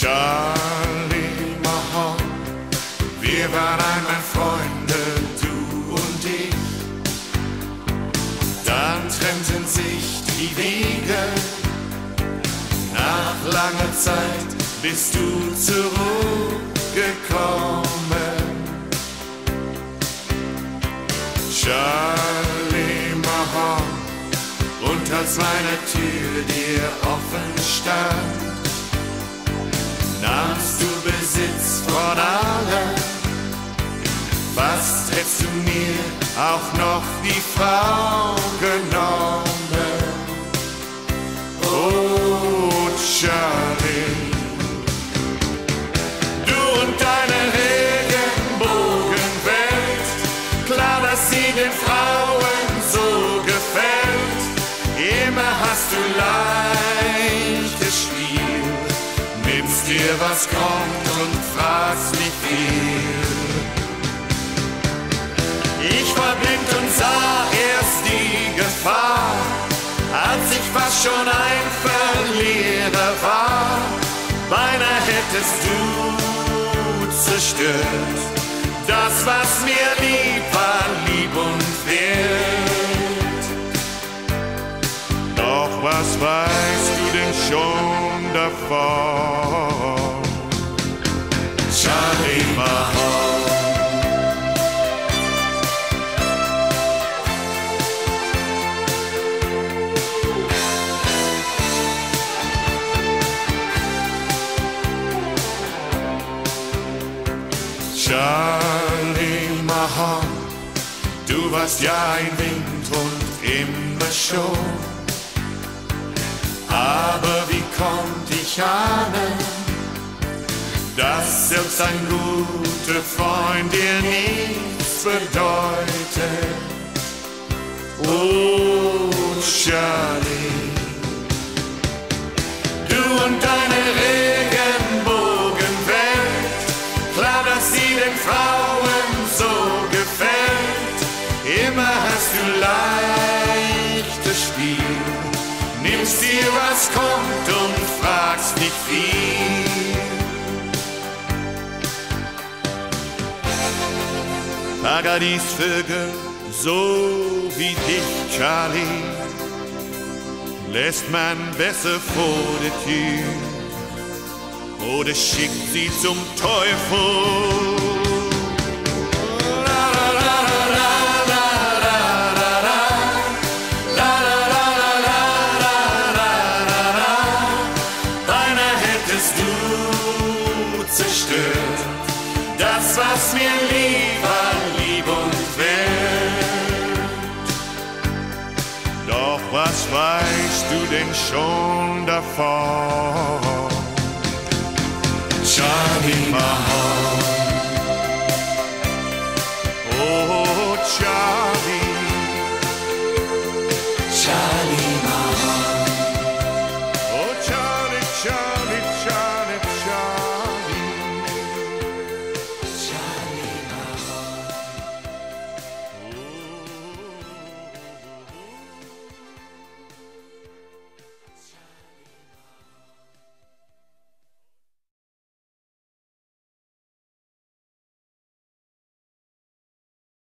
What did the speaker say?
Charlie Mahon, wir waren einmal Freunde, du und ich. Dann trennten sich die Wege. Nach langer Zeit bist du zurückgekommen. Charlie Mahon, und als meine Tür dir offen stand, Du mir auch noch die Frau genommen. Oh, Charlie. Du und deine Regenbogenwelt, klar, dass sie den Frauen so gefällt. Immer hast du leichtes Spiel, nimmst dir was kommt und fragst nicht viel. Ich war blind und sah erst die Gefahr, als ich fast schon ein Verlierer war. Beinahe hättest du zerstört, das was mir lieb war, lieb und wert. Doch was weißt du denn schon davon? Charlie. Warst ja ein Wind und immer schon. Aber wie konnte ich ahnen, dass selbst ein guter Freund dir nichts bedeutet? Oh, Charlie, du und deine Immer hast du leichtes Spiel, nimmst dir was kommt und fragst nicht viel. Paradiesvögel, so wie dich, Charlie, lässt man besser vor der Tür oder schickt sie zum Teufel. Das, was mir lieb war, lieb und wert. Doch was weißt du denn schon davon? Charlie Mahon.